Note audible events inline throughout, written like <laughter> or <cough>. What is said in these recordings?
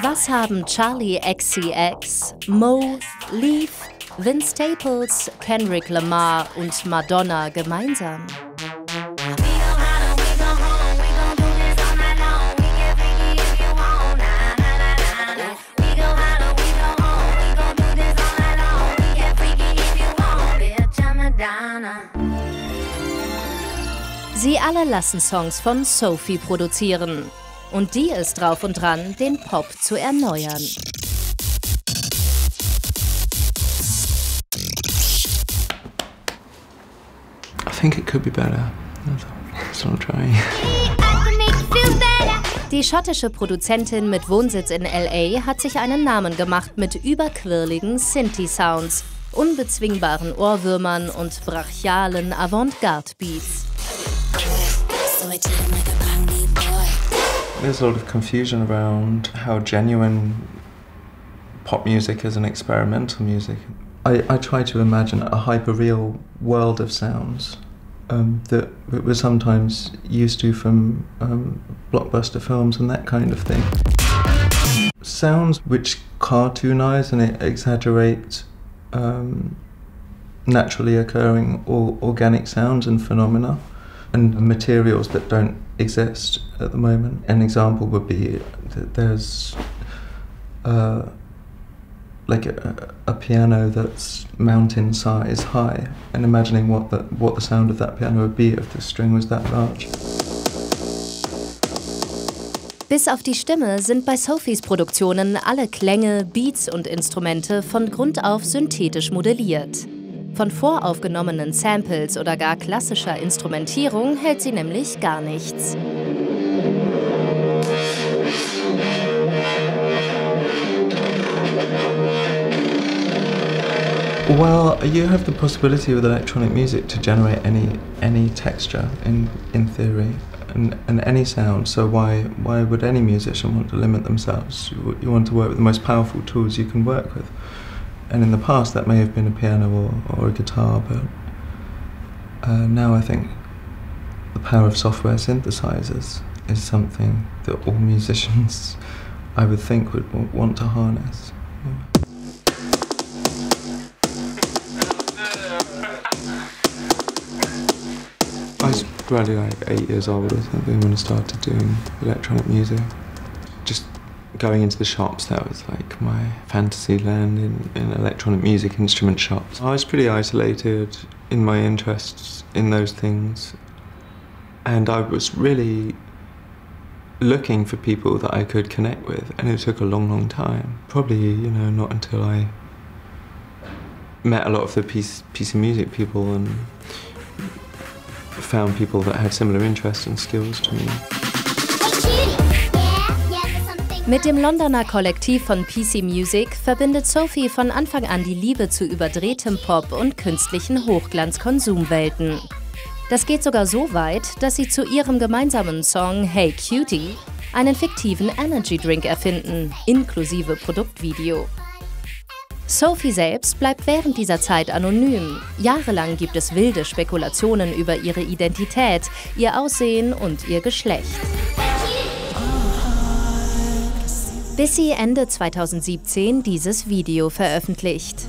Was haben Charlie XCX, Mo, Leaf, Vince Staples, Kendrick Lamar und Madonna gemeinsam? Sie alle lassen Songs von Sophie produzieren. Und die ist drauf und dran, den Pop zu erneuern. I think it could be better. That's what I'm trying. Die schottische Produzentin mit Wohnsitz in LA hat sich einen Namen gemacht mit überquirligen Synthi-Sounds, unbezwingbaren Ohrwürmern und brachialen Avantgarde-Beats. There's a lot of confusion around how genuine pop music is and experimental music. I, I try to imagine a hyper-real world of sounds um, that we're sometimes used to from um, blockbuster films and that kind of thing. Sounds which cartoonize and exaggerate um, naturally occurring or organic sounds and phenomena and materials that don't exist at the moment. An example would be that there's uh, like a, a, piano that's mountain size high, and imagining what the what the sound of that piano would be if the string was that large. Bis auf die Stimme sind bei Sophies Produktionen alle Klänge, Beats und Instrumente von Grund auf synthetisch modelliert. Von voraufgenommenen Samples oder gar klassischer Instrumentierung hält sie nämlich gar nichts. Well, you have the possibility with electronic music to generate any any texture in in theory and, and any sound. So why why would any musician want to limit themselves? You, you want to work with the most powerful tools you can work with. And in the past that may have been a piano or, or a guitar, but uh, now I think the power of software synthesizers is something that all musicians, <laughs> I would think, would want to harness. <laughs> I was probably like eight years old or something when I started doing electronic music. Going into the shops, that was like my fantasy land in, in electronic music instrument shops. I was pretty isolated in my interests in those things, and I was really looking for people that I could connect with, and it took a long, long time. Probably, you know, not until I met a lot of the piece, piece of music people and found people that had similar interests and skills to me. Mit dem Londoner Kollektiv von PC Music verbindet Sophie von Anfang an die Liebe zu überdrehtem Pop und künstlichen Hochglanz-Konsumwelten. Das geht sogar so weit, dass sie zu ihrem gemeinsamen Song Hey Cutie einen fiktiven Energy Drink erfinden, inklusive Produktvideo. Sophie selbst bleibt während dieser Zeit anonym. Jahrelang gibt es wilde Spekulationen über ihre Identität, ihr Aussehen und ihr Geschlecht. Bis sie Ende 2017 dieses Video veröffentlicht.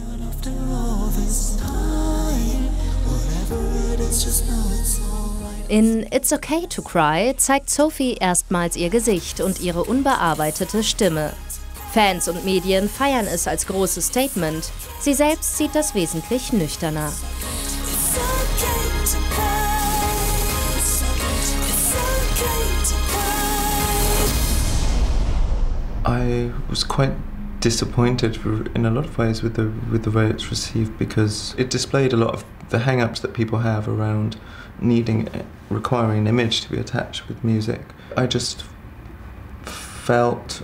In It's Okay to Cry zeigt Sophie erstmals ihr Gesicht und ihre unbearbeitete Stimme. Fans und Medien feiern es als großes Statement. Sie selbst sieht das wesentlich nüchterner. I was quite disappointed in a lot of ways with the with the way it's received because it displayed a lot of the hang-ups that people have around needing eh, requiring an image to be attached with music. I just felt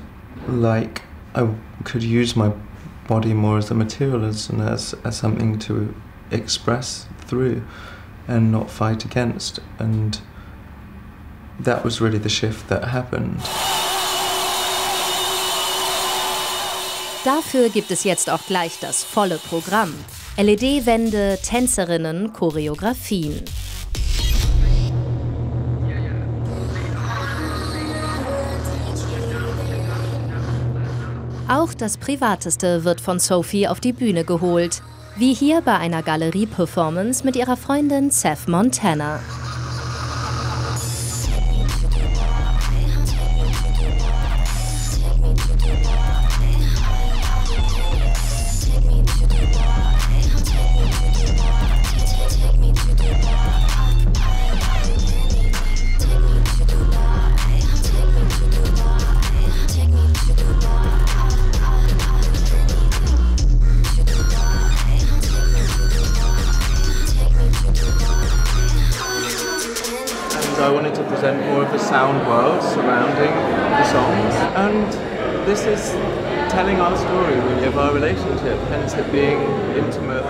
like I could use my body more as a material as and as, as something to express through and not fight against and that was really the shift that happened. Dafür gibt es jetzt auch gleich das volle Programm. LED-Wände, Tänzerinnen, Choreografien. Auch das Privateste wird von Sophie auf die Bühne geholt, wie hier bei einer Galerie-Performance mit ihrer Freundin Seth Montana. I wanted to present more of the sound world surrounding the songs. And this is telling our story, really, of our relationship, hence it being intimate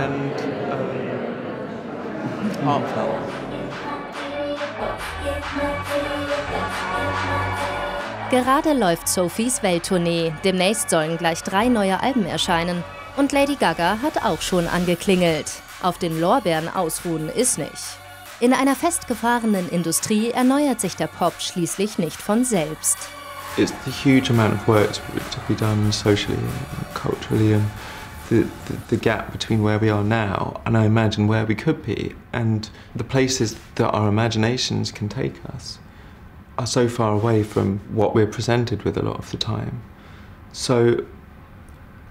and um, heartfelt. Gerade läuft Sophies Welttournee. Demnächst sollen gleich drei neue Alben erscheinen. Und Lady Gaga hat auch schon angeklingelt. Auf den Lorbeeren ausruhen ist nicht. In einer festgefahrenen Industrie erneuert sich der Pop schließlich nicht von selbst. It's the huge amount of work to be done socially and culturally and the, the, the gap between where we are now and I imagine where we could be and the places that our imaginations can take us are so far away from what we're presented with a lot of the time. So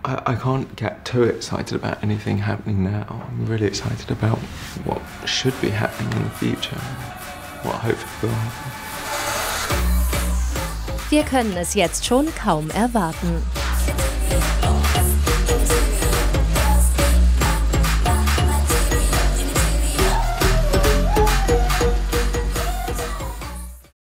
I, I can't get too excited about anything happening now. I'm really excited about what should be happening in the future, what hopefully will happen. Wir können es jetzt schon kaum erwarten.